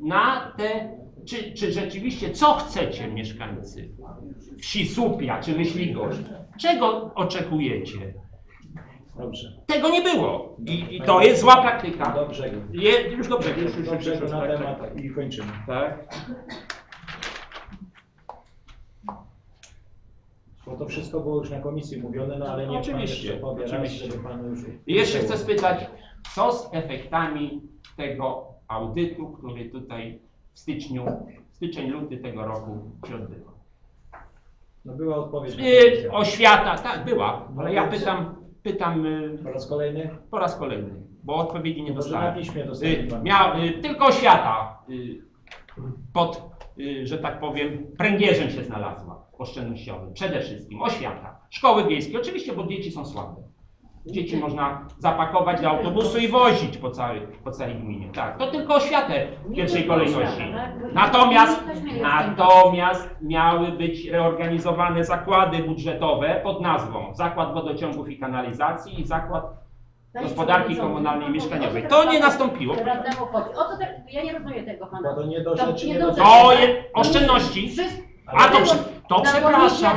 na te, czy, czy rzeczywiście, co chcecie mieszkańcy wsi Słupia czy Myśligorzь? Czego oczekujecie? Dobrze. Tego nie było i, i to jest zła praktyka. Do brzegu. Je, już dobrze, już, już, już, już, już na tak, tak, temat tak. i kończymy. tak. Bo to wszystko było już na komisji mówione, no ale nie Oczywiście, pan jeszcze powie raz, oczywiście. żeby pan już... I jeszcze chcę spytać, co z efektami tego audytu, który tutaj w styczniu, styczeń, luty tego roku się odbywa? No była odpowiedź Yy, oświata, tak, była, ale ja pytam, pytam yy, Po raz kolejny? po raz kolejny, bo odpowiedzi nie dostałem. na piśmie dostanie Y, pan. Miał, y, tylko oświata pod, że tak powiem, pręgierzem się znalazła oszczędnościowym. Przede wszystkim oświata. Szkoły wiejskie, oczywiście, bo dzieci są słabe. Dzieci można zapakować do autobusu i wozić po całej, po całej gminie. Tak, to tylko oświatę w pierwszej kolejności. Natomiast, natomiast miały być reorganizowane zakłady budżetowe pod nazwą Zakład Wodociągów i Kanalizacji i Zakład Gospodarki Komunalnej i Mieszkaniowej. To nie nastąpiło. Ja nie rozumiem tego pana. Bo to nie doszło, czy nie doszło. doszło? To oszczędności. A to, to przepraszam,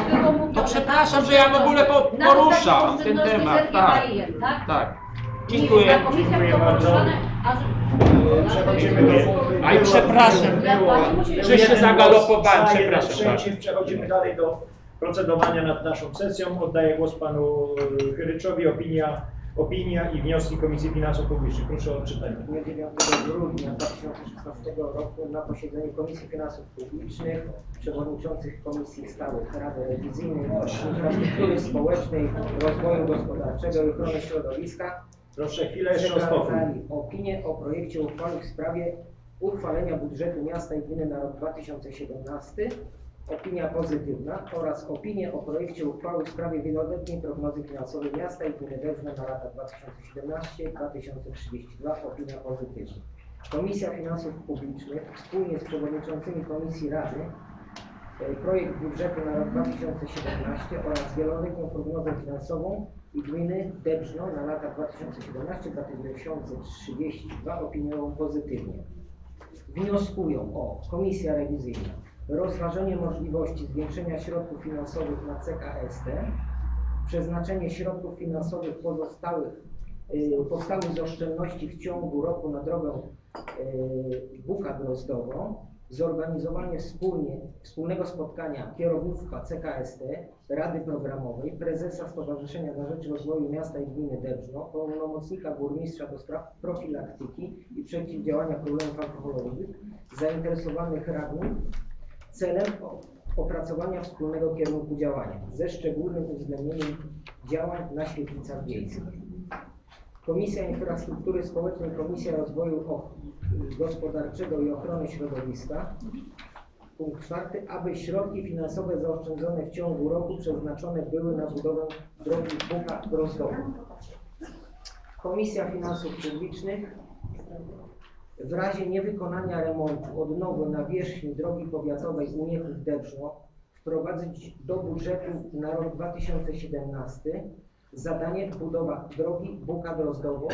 to tak? przepraszam, że ja w ogóle Na poruszam ten oszczędności temat. Tak, tak? tak. Dziękuję. Dziękuję bardzo. Przechodzimy do... Aj, przepraszam, Że się zagalopowałem, przepraszam. przeciw. Przechodzimy dalej do procedowania nad naszą sesją. Oddaję głos panu Chyryczowi. Opinia, opinia i wnioski Komisji Finansów Publicznych. Proszę o odczytanie. W dniu 9 grudnia 2016 roku na posiedzeniu Komisji Finansów Publicznych przewodniczących Komisji Stałych Rady Rewizyjnej, Infrastruktury Społecznej, Rozwoju Gospodarczego i Ochrony Środowiska Proszę chwilę jeszcze o spokój. opinię o projekcie uchwały w sprawie uchwalenia budżetu miasta i gminy na rok 2017, opinia pozytywna oraz opinię o projekcie uchwały w sprawie wieloletniej prognozy finansowej miasta i gminy Dębna na lata 2017-2032, opinia pozytywna. Komisja Finansów Publicznych wspólnie z przewodniczącymi Komisji Rady e, projekt budżetu na rok 2017 oraz wieloletnią prognozę finansową i gminy Dębrzno na lata 2017-2032 opiniują pozytywnie. Wnioskują o Komisja Rewizyjna rozważenie możliwości zwiększenia środków finansowych na CKST, przeznaczenie środków finansowych pozostałych y, powstałych z oszczędności w ciągu roku na drogę y, Buka Drozdową, zorganizowanie wspólnie, wspólnego spotkania kierownictwa CKST, Rady Programowej, prezesa Stowarzyszenia na Rzecz Rozwoju Miasta i Gminy Dębrzno, pełnomocnika burmistrza do spraw profilaktyki i przeciwdziałania problemów alkoholowych, zainteresowanych radnych celem opracowania wspólnego kierunku działania ze szczególnym uwzględnieniem działań na świetlicach wiejskich. Komisja Infrastruktury Społecznej, Komisja Rozwoju Gospodarczego i Ochrony Środowiska. Punkt czwarty, aby środki finansowe zaoszczędzone w ciągu roku przeznaczone były na budowę drogi Buka Drozdowa. Komisja Finansów Publicznych w razie niewykonania remontu odnowy nawierzchni drogi powiatowej Uniechów Dębrzno wprowadzić do budżetu na rok 2017 zadanie budowa drogi Buka Drozdowo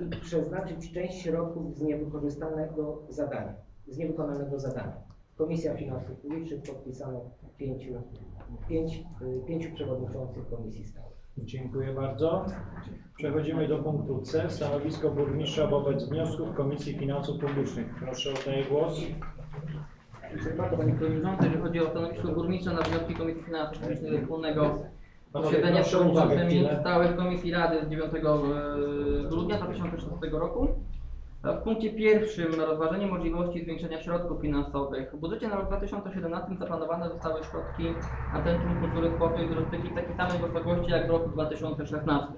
i przeznaczyć część środków z niewykorzystanego zadania, z niewykonanego zadania. Komisja Finansów Publicznych podpisano pięciu, pięć, y, pięciu przewodniczących komisji stałych. Dziękuję bardzo. Przechodzimy do punktu C. Stanowisko burmistrza wobec wniosków Komisji Finansów Publicznych. Proszę oddaję głos. Dziękuję bardzo Panie Przewodniczący. Jeżeli chodzi o stanowisko burmistrza na wnioski Komisji Finansów Publicznych do wspólnego posiedzenia z przewodniczącymi stałych Komisji Rady z 9 e, grudnia 2016 roku. W punkcie pierwszym rozważenie możliwości zwiększenia środków finansowych. W budżecie na rok 2017 zaplanowane zostały środki na Centrum Kultury Sportu i Turystyki w takiej samej wysokości jak w roku 2016.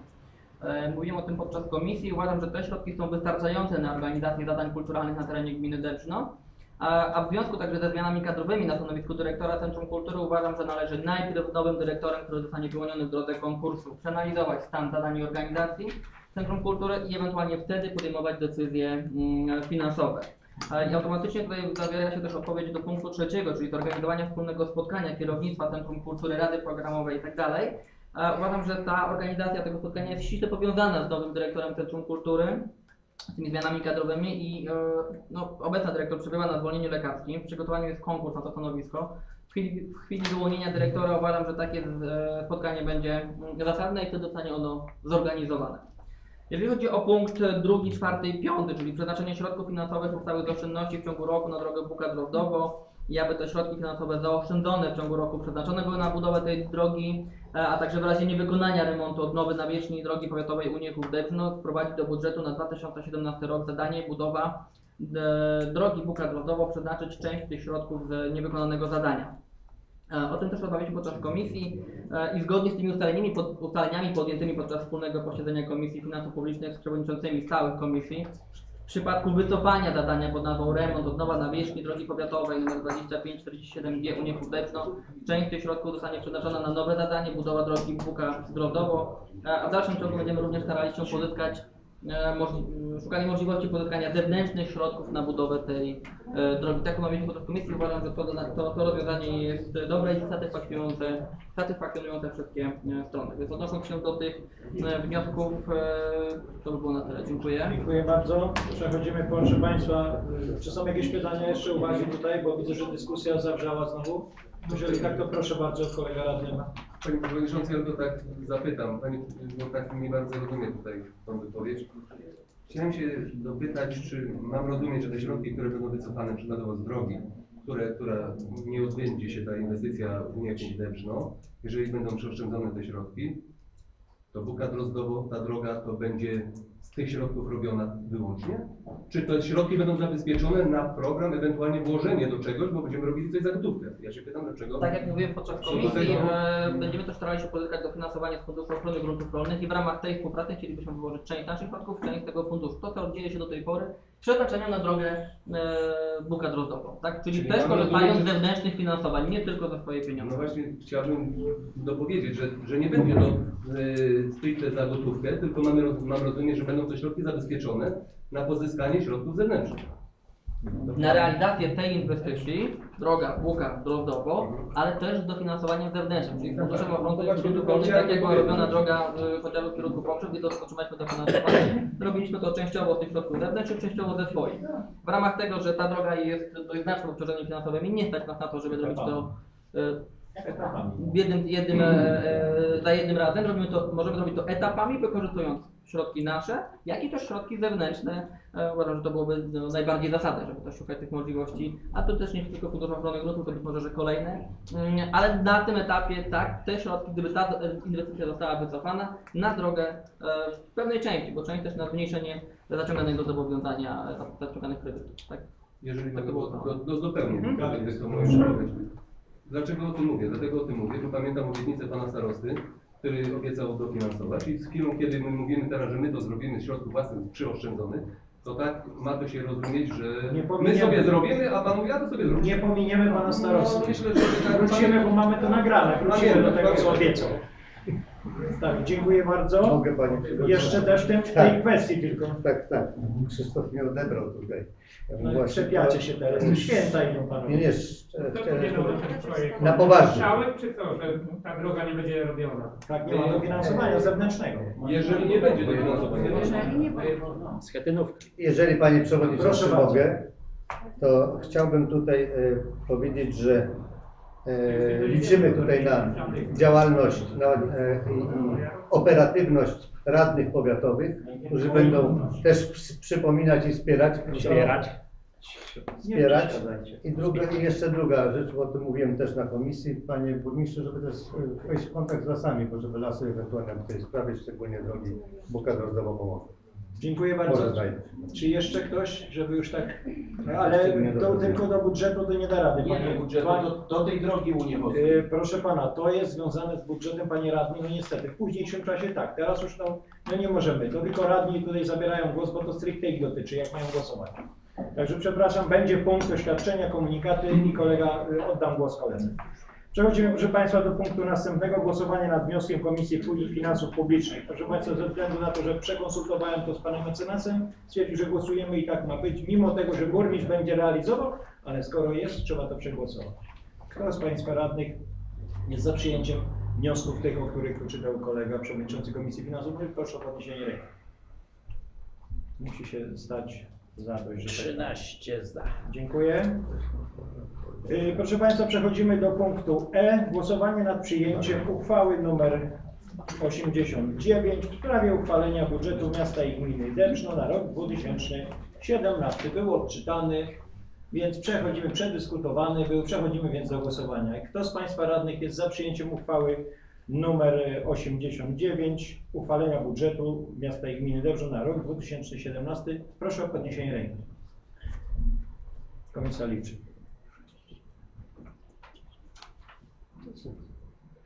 E, Mówiłem o tym podczas komisji i uważam, że te środki są wystarczające na organizację zadań kulturalnych na terenie gminy Dębrzno. A, a w związku także ze zmianami kadrowymi na stanowisku dyrektora Centrum Kultury uważam, że należy najpierw nowym dyrektorem, który zostanie wyłoniony w drodze konkursu, przeanalizować stan zadań i organizacji Centrum Kultury i ewentualnie wtedy podejmować decyzje mm, finansowe. E, I automatycznie tutaj zawiera się też odpowiedź do punktu trzeciego, czyli zorganizowania wspólnego spotkania kierownictwa Centrum Kultury, Rady Programowej itd. E, Uważam, że ta organizacja tego spotkania jest ściśle powiązana z nowym dyrektorem Centrum Kultury, z tymi zmianami kadrowymi i e, no, obecna dyrektor przebywa na zwolnieniu lekarskim. W przygotowaniu jest konkurs na to stanowisko. W chwili, w chwili wyłonienia dyrektora uważam, że takie spotkanie będzie mm, zasadne i wtedy zostanie ono zorganizowane. Jeżeli chodzi o punkt drugi, czwarty i piąty, czyli przeznaczenie środków finansowych powstałych z oszczędności w ciągu roku na drogę Buka-Drozdowo i aby te środki finansowe zaoszczędzone w ciągu roku przeznaczone były na budowę tej drogi, e, a także w razie niewykonania remontu odnowy nawierzchni drogi powiatowej Uniechów-Dębno wprowadzić do budżetu na 2017 rok zadanie budowa e, drogi Buka-Drozdowo, przeznaczyć część tych środków z niewykonanego zadania. E, O tym też rozmawialiśmy podczas komisji e, i zgodnie z tymi ustaleniami, pod, ustaleniami podjętymi podczas wspólnego posiedzenia Komisji Finansów Publicznych z przewodniczącymi stałych komisji, w przypadku wycofania zadania pod nazwą remont odnowa nawierzchni drogi powiatowej nr 2547G Uniechów Dębno, część tych środków zostanie przeznaczona na nowe zadanie, budowa drogi Buka Zdrodowo, a w dalszym ciągu będziemy również starali się pozyskać e, szukali możliwości pozyskania zewnętrznych środków na budowę tej e, drogi. Taką mamy podczas komisji. Uważam, że to, to, to rozwiązanie jest dobre i satysfakcjonujące, satysfakcjonujące wszystkie e, strony. Więc odnosząc się do tych wniosków, to by było na tyle. Dziękuję. Dziękuję bardzo. Przechodzimy, proszę Państwa. Czy są jakieś pytania, jeszcze uwagi tutaj, bo widzę, że dyskusja zawrzała znowu. Jeżeli tak, to proszę bardzo, kolega radny. Panie Przewodniczący, ja to tak zapytam, Panie, bo tak nie bardzo rozumiem tutaj tą wypowiedź. Chciałem się dopytać, czy mam rozumieć, że te środki, które będą wycofane przykładowo z drogi, które, która nie odbędzie się ta inwestycja w jakieś Dębrzno, jeżeli będą przeoszczędzone te środki, to Buka Drozdowo, ta droga to będzie tych środków robiona wyłącznie? Czy te środki będą zabezpieczone na program, ewentualnie włożenie do czegoś, bo będziemy robili coś za gotówkę? Ja się pytam, dlaczego? Tak jak mówiłem podczas komisji, e, będziemy też starali się pozyskać dofinansowanie z Funduszu Ochrony Gruntów Rolnych i w ramach tej współpracy chcielibyśmy wyłożyć część naszych środków, część tego funduszu. To, co dzieje się do tej pory, przeznaczenia na drogę e, tak? Czyli, Czyli też korzystają z zewnętrznych finansowań, nie tylko za swoje No pieniądze. właśnie chciałbym dopowiedzieć, że, że nie będzie to y, stricte za gotówkę, tylko mamy, mam rozumieć, że będą te środki zabezpieczone na pozyskanie środków zewnętrznych. Na realizację tej inwestycji, droga Buka Drozdowo, ale też z dofinansowaniem zewnętrznym, czyli Funduszem. Ochrony Gruntów Rolnych, tak jak była robiona droga y, chociażby w kierunku Poprzez, gdzie to otrzymaliśmy dofinansowanie. Robiliśmy to częściowo z tych środków zewnętrznych, częściowo ze swoich. W ramach tego, że ta droga jest dość znacznym obciążeniem finansowym i nie stać nas na to, żeby zrobić to y, Etapami. jednym, jednym, e, e, za jednym razem. Robimy to, możemy zrobić to etapami, wykorzystując środki nasze, jak i też środki zewnętrzne. E, Uważam, że to byłoby no, najbardziej zasadne, żeby też szukać tych możliwości. A to też nie tylko Fundusz Ochrony Gruntów, to być może, że kolejne. Mm, Ale na tym etapie tak, te środki, gdyby ta e, inwestycja została wycofana, na drogę e, w pewnej części, bo część też na zmniejszenie zaciąganego zobowiązania, zaciąganych kredytów. Tak? Jeżeli Tak mogę to to. do, do, dopełnię Mhm. to wypowiedź. Dlaczego o tym mówię? Dlatego o tym mówię, bo pamiętam obietnicę pana starosty, który obiecał dofinansować i z chwilą, kiedy my mówimy teraz, że my to zrobimy z środków własnych przyoszczędzonych, to tak ma to się rozumieć, że my sobie zrobimy, a pan mówi, ja to sobie zrobię. Nie pominiemy pana starosty. No, myślę, że tak Wrócimy, bo mamy to nagrane. Wrócimy do tego, co obiecał. Tak, dziękuję bardzo. Mogę Panie? Jeszcze też w, tej Tak. kwestii tylko. Tak, tak. Krzysztof mnie odebrał tutaj. Ja bym No, właśnie- Przepiacie się teraz. Święta idą Nie, panowie. nie, ten projekt. na poważnie. Czy co, że ta droga nie będzie robiona? Tak, nie ma dofinansowania zewnętrznego. Jeżeli nie będzie dofinansowania. Jeżeli nie będzie. Jeżeli Panie Przewodniczący Proszę mogę, to chciałbym tutaj e, powiedzieć, że liczymy tutaj na działalność na, e, operatywność radnych powiatowych, którzy będą też przy- przypominać i wspierać. Wspierać. Wspierać. I, druga, I jeszcze druga rzecz, bo o tym mówiłem też na komisji, Panie Burmistrzu, żeby też e, wejść w kontakt z lasami, bo żeby lasy ewentualnie w tej sprawie, szczególnie drogi Buka Drozdowo pomogły. Dziękuję bardzo. Czy jeszcze ktoś, żeby już tak... Ale to tylko do budżetu to nie da rady. Nie panie- do budżetu, do, do tej drogi Uniechowej. Yy, Proszę pana, to jest związane z budżetem, panie radny, no niestety, w późniejszym czasie tak, teraz już no, no nie możemy, to tylko radni tutaj zabierają głos, bo to stricte ich dotyczy, jak mają głosować. Także przepraszam, będzie punkt oświadczenia, komunikaty i kolega, y, oddam głos koledze. Przechodzimy, proszę Państwa, do punktu następnego, głosowanie nad wnioskiem Komisji Finansów Publicznych. Proszę Państwa, ze względu na to, że przekonsultowałem to z Panem Mecenasem, stwierdził, że głosujemy i tak ma być, mimo tego, że burmistrz będzie realizował, ale skoro jest, trzeba to przegłosować. Kto z Państwa radnych jest za przyjęciem wniosków tych, o których czytał kolega przewodniczący Komisji Finansów Publicznych? Proszę o podniesienie ręki. musi się stać zadość. że tak 13 za. Dziękuję. Y, Proszę Państwa, przechodzimy do punktu E. Głosowanie nad przyjęciem uchwały nr 89 w sprawie uchwalenia budżetu miasta i gminy Dębrzno na rok 2017. Był odczytany, więc przechodzimy, przedyskutowany był, przechodzimy więc do głosowania. Kto z Państwa radnych jest za przyjęciem uchwały nr 89 uchwalenia budżetu miasta i gminy Dębrzno na rok 2017? Proszę o podniesienie ręki. Komisja liczy.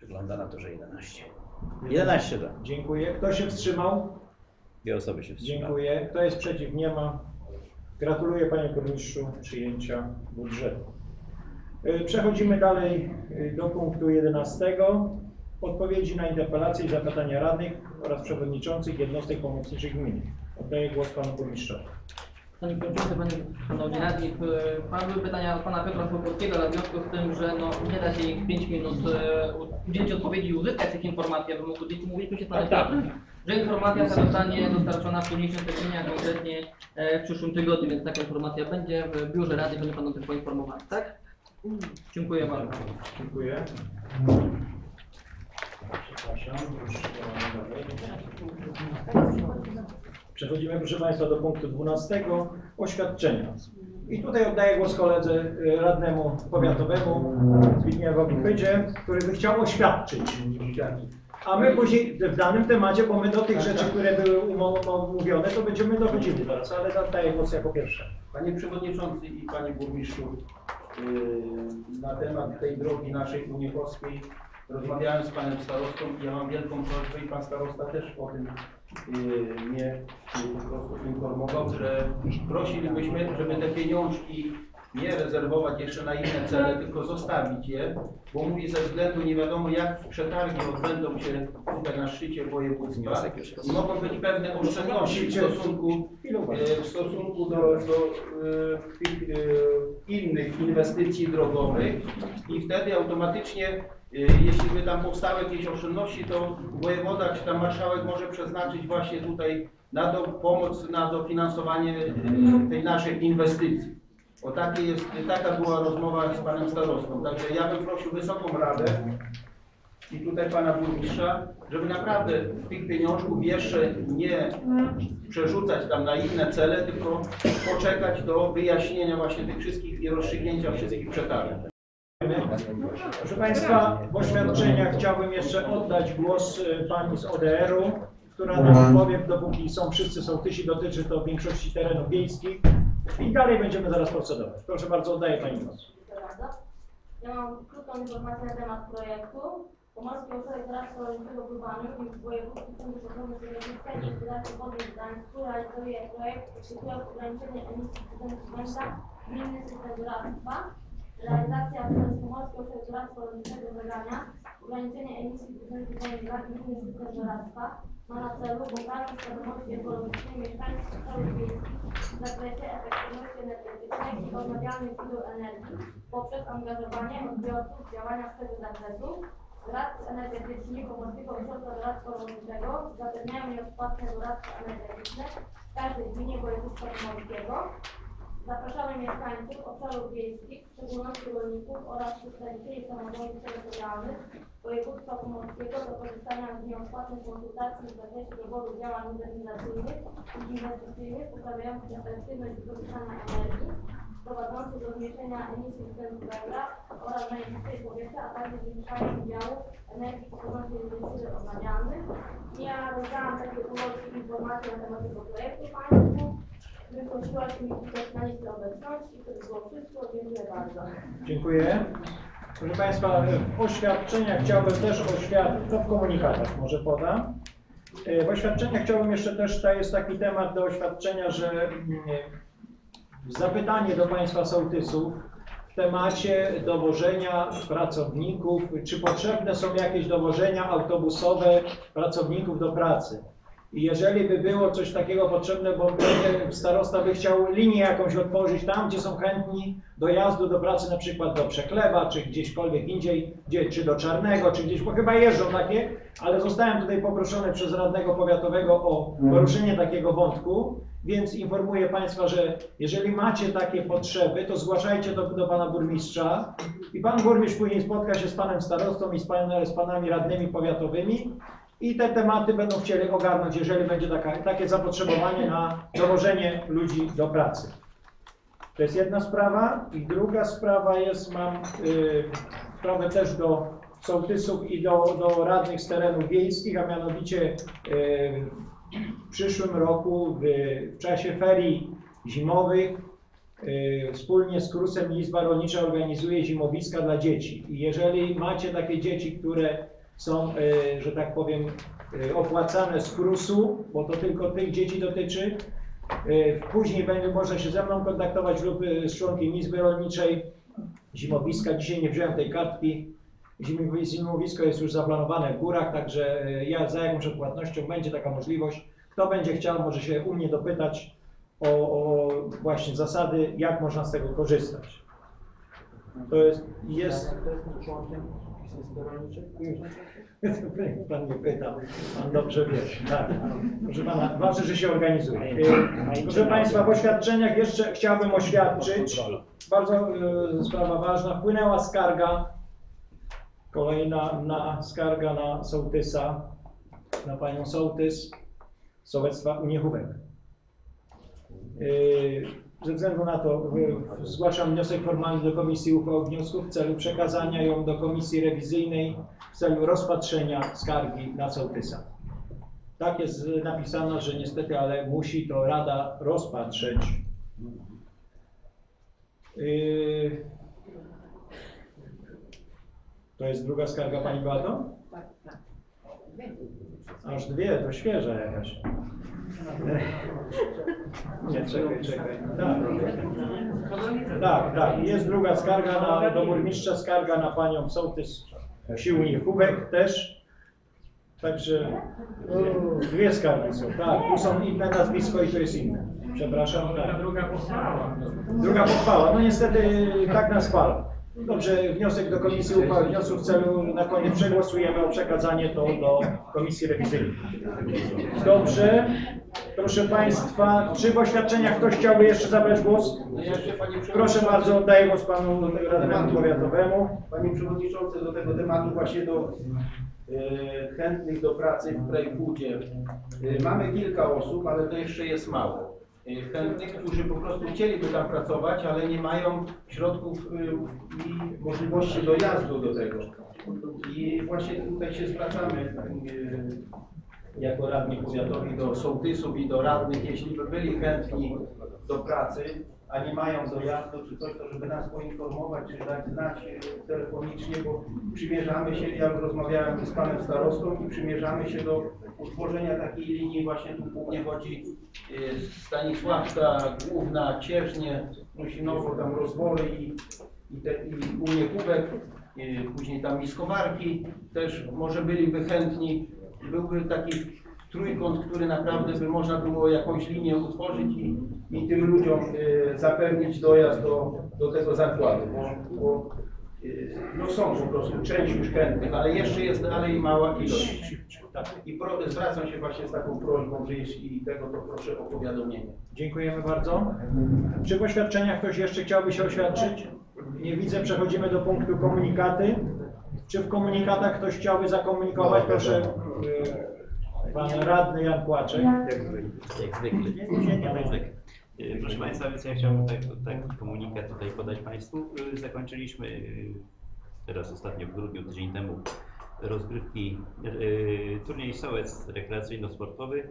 Wygląda na to, że 11. 11 za. Dziękuję. Kto się wstrzymał? Dwie osoby się wstrzymały. Dziękuję. Kto jest przeciw? Nie ma. Gratuluję Panie Burmistrzu przyjęcia budżetu. Y, Przechodzimy dalej y, do punktu 11. Odpowiedzi na interpelacje i zapytania radnych oraz przewodniczących jednostek pomocniczych gminy. Oddaję głos Panu Burmistrzowi. Panie Przewodniczący, Panie, Panowie Radni, e, padły pytania od Pana Piotra Sokolskiego, ale w związku z tym, że no, nie da się ich w 5 minut e, udzielić odpowiedzi i uzyskać tych informacji, aby mógł udzielić, mówiliśmy się z Panem Tak, tak. Że informacja ta zostanie dostarczona w późniejszym terminie, a konkretnie e, w przyszłym tygodniu, więc taka informacja będzie w biurze Rady, będzie Pan o tym poinformowany, tak? Dziękuję bardzo. Dziękuję. Przepraszam. już dalej. Przechodzimy, proszę Państwa, do punktu 12. Oświadczenia. I tutaj oddaję głos koledze y, radnemu powiatowemu Zbigniewowi Pydzie, który by chciał oświadczyć. A my później w danym temacie, bo my do tych rzeczy, które były omówione, to będziemy dochodzili zaraz, ale oddaję głos jako pierwszy. Panie Przewodniczący i Panie Burmistrzu, yy, na temat tej drogi naszej uniechowskiej rozmawiałem z Panem Starostą i ja mam wielką prośbę i Pan Starosta też o tym mnie yy, po prostu informował, że prosilibyśmy, żeby te pieniążki nie rezerwować jeszcze na inne cele, tylko zostawić je, bo mówi ze względu nie wiadomo jak przetargi odbędą się tutaj na szczycie województwa. I mogą być pewne oszczędności w stosunku e, w stosunku do, do tych e, innych inwestycji drogowych i wtedy automatycznie, jeśli by tam powstały jakieś oszczędności, to wojewoda czy tam marszałek może przeznaczyć właśnie tutaj na do, pomoc, na dofinansowanie e, tej naszej inwestycji. O takie jest, taka była rozmowa z panem starostą. Także ja bym prosił Wysoką Radę i tutaj pana burmistrza, żeby naprawdę tych pieniążków jeszcze nie przerzucać tam na inne cele, tylko poczekać do wyjaśnienia właśnie tych wszystkich i rozstrzygnięcia wszystkich przetargów. Proszę Państwa, w oświadczeniach chciałbym jeszcze oddać głos y, pani z ODR-u, która nam powie, dopóki są wszyscy sołtysi, dotyczy to większości terenów wiejskich i dalej będziemy zaraz procedować. Proszę bardzo, oddaję Pani głos. Ja mam krótką informację na temat projektu. Pomorski Ośrodek Doradztwa Rolniczego w Lubaniu i Wojewódzki Fundusz Ochrony Środowiska i Gospodarki Wodnej w Gdańsku realizuje projekt tytułem Ograniczenie emisji dwutlenku węgla Gminny System Doradztwa. Realizacja przez Ośrodek Doradztwa Rolniczego Wegania Ograniczenie emisji dwutlenku węgla Gminny System Doradztwa ma na celu poprawę świadomości ekologicznej mieszkańców obszarów wiejskich w zakresie efektywności energetycznej i odnawialnych źródeł energii poprzez angażowanie odbiorców w działania z tego zakresu. Doradcy energetyczni Pomorskiego Ośrodka Doradztwa Rolniczego zapewniają nieodpłatne doradztwo energetyczne w każdej gminie województwa pomorskiego. Zapraszamy mieszkańców obszarów wiejskich, w szczególności rolników oraz przedstawicieli samorządów terytorialnych województwa pomorskiego do korzystania z nieodpłatnych konsultacji w zakresie doboru działań modernizacyjnych i inwestycyjnych poprawiających efektywność wykorzystania energii, prowadzących do zmniejszenia emisji dwutlenku węgla oraz zanieczyszczeń powietrza, a także zwiększania udziału energii pochodzącej z źródeł odnawialnych. Ja rozdałam takie ulotki informacje na temat tego projektu Państwu. Się mi obecności, to by było wszystko. Dziękuję bardzo. Dziękuję. Proszę Państwa, w oświadczeniach chciałbym też oświadczyć, to w komunikatach może podam. E, W oświadczeniach chciałbym jeszcze też, to jest taki temat do oświadczenia, że mm, zapytanie do Państwa sołtysów w temacie dowożenia pracowników, czy potrzebne są jakieś dowożenia autobusowe pracowników do pracy. I jeżeli by było coś takiego potrzebne, bo starosta by chciał linię jakąś otworzyć tam, gdzie są chętni do jazdu do pracy, na przykład do Przeklewa, czy gdzieśkolwiek indziej, gdzie, czy do Czarnego, czy gdzieś, bo chyba jeżdżą takie, ale zostałem tutaj poproszony przez radnego powiatowego o poruszenie takiego wątku. Więc informuję Państwa, że jeżeli macie takie potrzeby, to zgłaszajcie do, do Pana Burmistrza i Pan Burmistrz później spotka się z Panem Starostą i z, pan, z Panami Radnymi Powiatowymi i te tematy będą chcieli ogarnąć, jeżeli będzie taka, takie zapotrzebowanie na dowożenie ludzi do pracy. To jest jedna sprawa. I druga sprawa jest, mam y, sprawę też do sołtysów i do, do radnych z terenów wiejskich, a mianowicie y, w przyszłym roku w, w czasie ferii zimowych y, wspólnie z KRUS-em Izba Rolnicza organizuje zimowiska dla dzieci. I jeżeli macie takie dzieci, które są, y, że tak powiem, y, opłacane z KRUS-u, bo to tylko tych dzieci dotyczy, y, później będzie można się ze mną kontaktować lub z członkiem Izby Rolniczej zimowiska. Dzisiaj nie wziąłem tej kartki. Zimowi- Zimowisko jest już zaplanowane w górach, także ja za jakąś odpłatnością będzie taka możliwość. Kto będzie chciał, może się u mnie dopytać o, o właśnie zasady, jak można z tego korzystać. To jest, jest Pan mnie pyta, Pan dobrze wie. Tak. Proszę Pana, ważne, że się organizuje. E, Proszę Państwa, w oświadczeniach jeszcze chciałbym oświadczyć, bardzo e, sprawa ważna, wpłynęła skarga, kolejna na, skarga na sołtysa, na Panią sołtys sołectwa Uniechówek. Ze względu na to e, zgłaszam wniosek formalny do Komisji Uchwał Wniosków w celu przekazania ją do Komisji Rewizyjnej w celu rozpatrzenia skargi na sołtysa. Tak jest napisane, że niestety, ale musi to Rada rozpatrzeć. Yy, To jest druga skarga Pani Beato? Aż dwie, to świeża jakaś. Nie, czekaj, czekaj. Tak, tak, tak. Jest druga skarga na, do burmistrza, skarga na panią sołtys sił Niechówek też. Także dwie, skargi są, tak. Tu są inne nazwisko i to jest inne. Przepraszam, Ta tak. druga pochwała. Druga pochwała. No niestety tak nas chwala. Dobrze, wniosek do Komisji Uchwały Wniosków w celu na koniec przegłosujemy o przekazanie to do Komisji Rewizyjnej. Dobrze. Proszę Państwa, czy w oświadczeniach ktoś chciałby jeszcze zabrać głos? Proszę bardzo, oddaję głos Panu Radnemu Powiatowemu. Panie Przewodniczący, do tego tematu właśnie do e, chętnych do pracy w Prejfoodzie. E, mamy kilka osób, ale to jeszcze jest mało. E, chętnych, którzy po prostu chcieliby tam pracować, ale nie mają środków e, i możliwości dojazdu do tego. I właśnie tutaj się zwracamy e, jako radni powiatowi do sołtysów i do radnych, jeśli by byli chętni do pracy, a nie mają dojazdu czy coś, to żeby nas poinformować, czy dać znać telefonicznie, bo przymierzamy się, ja rozmawiałem z panem starostą i przymierzamy się do utworzenia takiej linii, właśnie tu głównie chodzi e, Stanisławska, Główna, Cieżnie, Musinowo, tam Rozwory i, i, te, i Uniechówek, e, później tam Miskowarki, też może byliby chętni, byłby taki trójkąt, który naprawdę by można było jakąś linię utworzyć i, i tym ludziom e, zapewnić dojazd do, do tego zakładu, bo, bo no są po prostu część już chętnych, ale jeszcze jest dalej mała ilość. I pro, zwracam się właśnie z taką prośbą, że jeśli tego, to proszę o powiadomienie. Dziękujemy bardzo. Czy w oświadczeniach ktoś jeszcze chciałby się oświadczyć? Nie widzę, przechodzimy do punktu komunikaty. Czy w komunikatach ktoś chciałby zakomunikować? Proszę, y, pan radny Jan Płaczek. Jak zwykle. Nie, nie, nie, nie, zwykle. Y, Proszę Państwa, więc ja chciałbym tak, taki komunikat tutaj podać Państwu. Y, Zakończyliśmy y, teraz ostatnio w grudniu, tydzień temu rozgrywki turniej Sołec rekreacyjno-sportowy.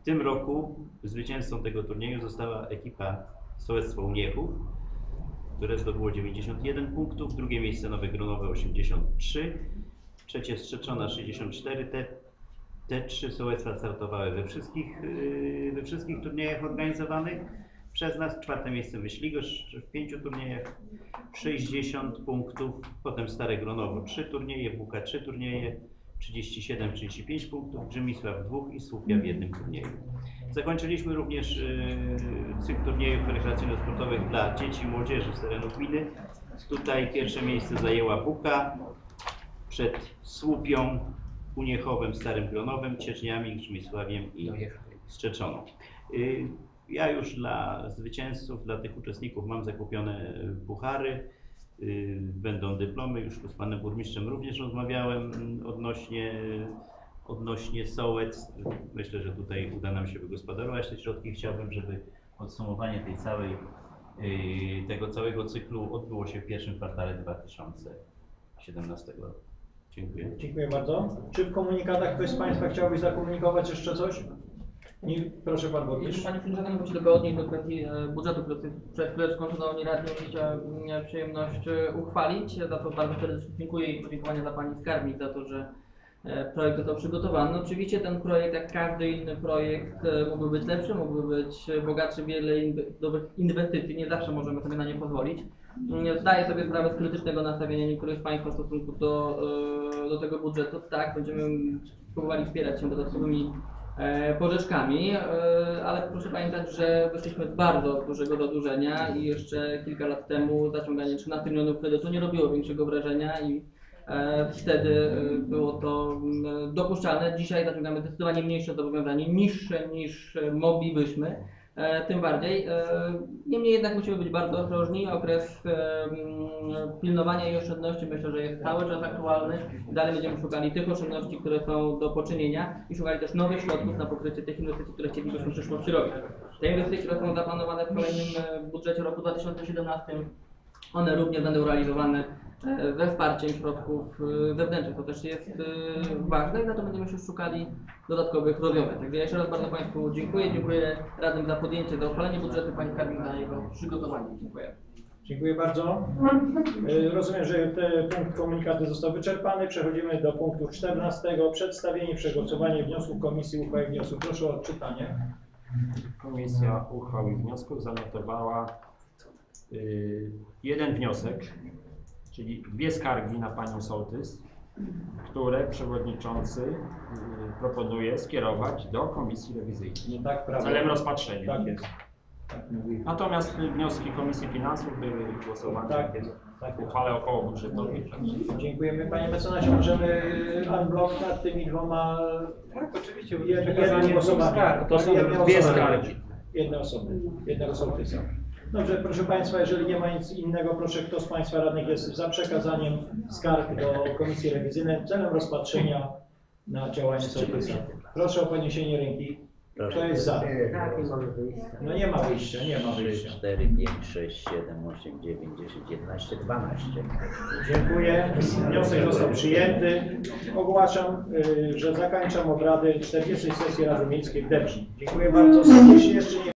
W tym roku zwycięzcą tego turnieju została ekipa Sołectwo Uniechów, które zdobyło 91 punktów, drugie miejsce Nowe Gronowe 83, trzecie Strzeczona 64, te te trzy sołectwa startowały we wszystkich, yy, we wszystkich turniejach organizowanych przez nas. Czwarte miejsce Myśligosz w pięciu turniejach, 60 punktów. Potem Stare Gronowo trzy turnieje, Buka trzy turnieje, 37-35 punktów, Grzymisław dwóch i Słupia w jednym turnieju. Zakończyliśmy również yy, cykl turniejów rekreacyjno-sportowych dla dzieci i młodzieży z terenu gminy. Tutaj pierwsze miejsce zajęła Buka przed Słupią, Uniechowem, Starym Gronowem, Cieżniami, Grzmisławiem i Strzeczoną. Y, Ja już dla zwycięzców, dla tych uczestników mam zakupione puchary, y, będą dyplomy, już z panem burmistrzem również rozmawiałem odnośnie, odnośnie sołec. Myślę, że tutaj uda nam się wygospodarować te środki. Chciałbym, żeby podsumowanie tej całej, y, tego całego cyklu odbyło się w pierwszym kwartale 2017 roku. Dziękuję. Dziękuję bardzo. Czy w komunikatach ktoś z Państwa chciałby zakomunikować jeszcze coś? Nie, proszę Pan Jeśli Burmistrz. Panie Przewodniczący, mógłby się tylko odnieść do kwestii e, budżetu, który przed chwileczką Szanowni Radni mieliście e, przyjemność e, uchwalić. Za to bardzo serdecznie dziękuję i podziękowania dla Pani Skarbnik za to, że e, projekt został przygotowany. No, Oczywiście ten projekt, jak każdy inny projekt, e, mógłby być lepszy, mógłby być bogatszy wiele inwestycji. Nie zawsze możemy sobie na nie pozwolić. Zdaję sobie sprawę z krytycznego nastawienia niektórych Państwa w stosunku do, e, do tego budżetu. Tak, będziemy próbowali wspierać się dodatkowymi e, pożyczkami, e, ale proszę pamiętać, że wyszliśmy z bardzo dużego zadłużenia i jeszcze kilka lat temu zaciąganie 13 milionów kredytu nie robiło większego wrażenia i wtedy było to dopuszczalne. Dzisiaj zaciągamy zdecydowanie mniejsze zobowiązanie, niższe niż moglibyśmy. E, Tym bardziej. E, Niemniej jednak musimy być bardzo ostrożni. Okres pilnowania i oszczędności myślę, że jest cały czas aktualny. Dalej będziemy szukali tych oszczędności, które są do poczynienia i szukali też nowych środków na pokrycie tych inwestycji, które chcielibyśmy w przyszłości robić. Te inwestycje, które są zaplanowane w kolejnym e, budżecie roku 2017, one również będą realizowane ze wsparciem środków zewnętrznych. To też jest e, ważne i na to będziemy się szukali dodatkowych rozwiązań. Także ja jeszcze raz bardzo Państwu dziękuję. Dziękuję radnym za podjęcie, za uchwalenie budżetu, Pani Karmin za jego przygotowanie. Dziękuję. Dziękuję bardzo. Y, Rozumiem, że ten punkt komunikaty został wyczerpany. Przechodzimy do punktu 14. Przedstawienie, przegłosowanie wniosków komisji, uchwał i wniosków. Proszę o odczytanie. Komisja uchwał i wniosków zanotowała y, jeden wniosek, czyli dwie skargi na panią Sołtys, które przewodniczący y, proponuje skierować do komisji rewizyjnej tak, celem rozpatrzenia. Tak jest. Tak. Natomiast y, wnioski Komisji Finansów były głosowane Tak jest. w uchwale około budżetowej. Dziękujemy. Panie mecenasie, możemy unblock nad tymi dwoma Tak, oczywiście. jednym głosowaniem. To są dwie osoby. skargi. Jedne osoby, jednego sołtysa. Dobrze, proszę Państwa, jeżeli nie ma nic innego, proszę, kto z Państwa radnych jest za przekazaniem skarg do Komisji Rewizyjnej celem rozpatrzenia na działanie sołtysa. Proszę o podniesienie ręki. Kto jest za? No nie ma wyjścia, nie ma 3, wyjścia. 4, 5, 6, 7, 8, 9, 10, 11, 12. Dziękuję. Wniosek został przyjęty. Ogłaszam, y, że zakończam obrady 40 sesji Rady Miejskiej w Debrzy. Dziękuję bardzo serdecznie. Jeszcze nie